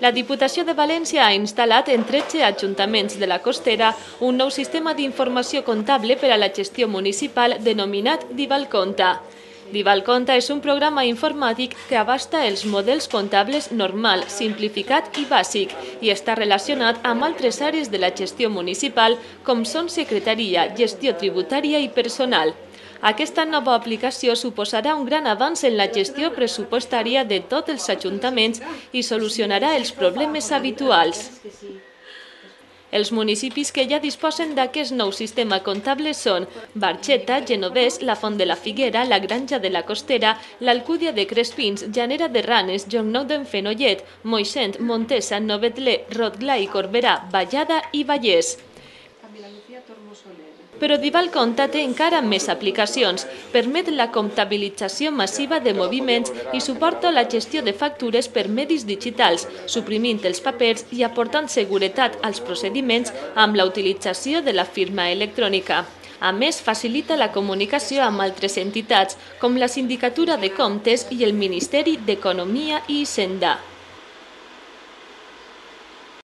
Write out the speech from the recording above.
La Diputació de València ha instal·lat en 13 ajuntaments de la Costera un nou sistema d'informació comptable per a la gestió municipal denominat Divalconta. Divalconta és un programa informàtic que abasta els models comptables normal, simplificat i bàsic i està relacionat amb altres àrees de la gestió municipal com són secretaria, gestió tributària i personal. Aquesta nova aplicació suposarà un gran avanç en la gestió pressupostària de tots els ajuntaments i solucionarà els problemes habituals. Els municipis que ja disposen d'aquest nou sistema comptable són Barxeta, Genovès, la Font de la Figuera, la Granja de la Costera, l'Alcúdia de Crespins, Llanera de Ranes, Llocnou d'en Fenollet, Moixent, Montesa, Novetlè, Rotglà i Corberà, Vallada i Vallès. Però Divalconta té encara més aplicacions. Permet la comptabilització massiva de moviments i suporta la gestió de factures per medis digitals, suprimint els papers i aportant seguretat als procediments amb la utilització de la firma electrònica. A més, facilita la comunicació amb altres entitats, com la Sindicatura de Comptes i el Ministeri d'Economia i Hisenda.